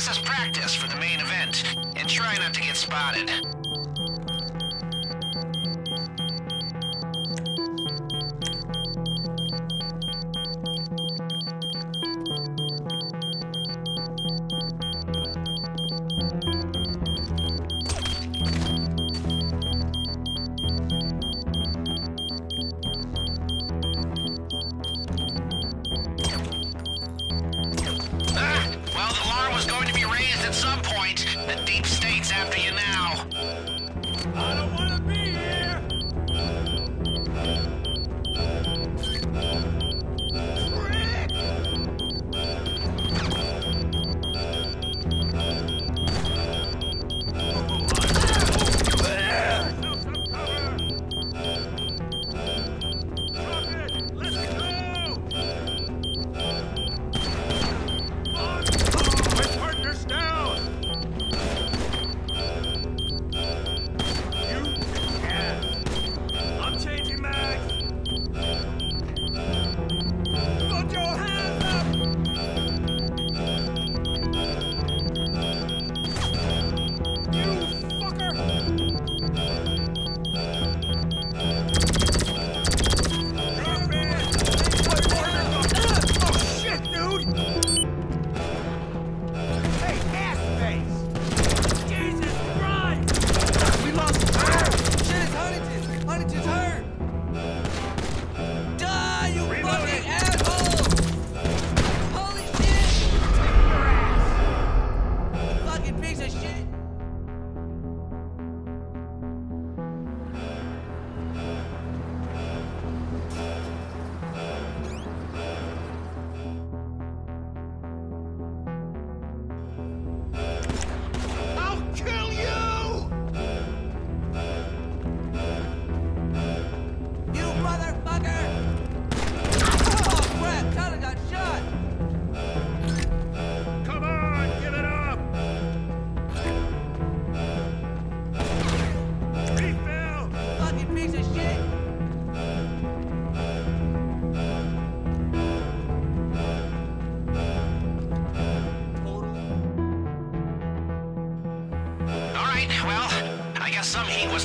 This is practice for the main event, and try not to get spotted.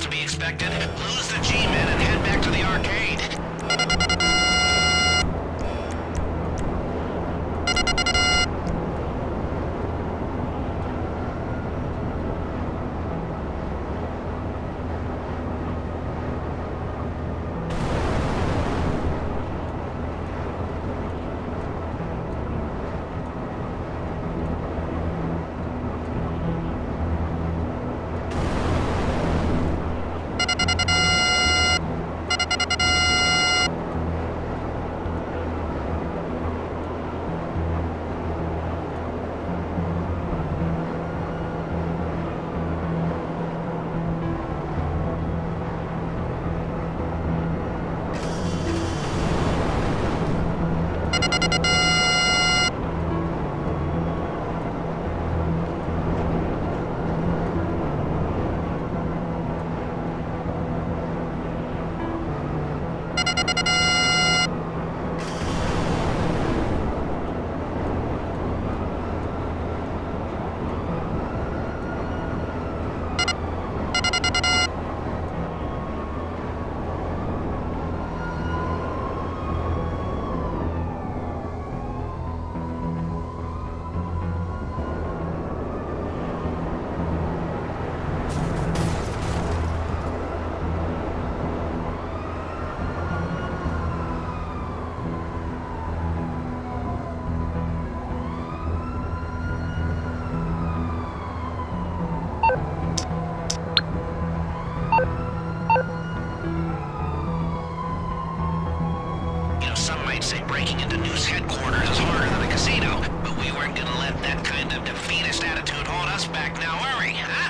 to be expected. Lose the G-Men and might say breaking into Noose headquarters is harder than a casino, but we weren't gonna let that kind of defeatist attitude hold us back now, were we?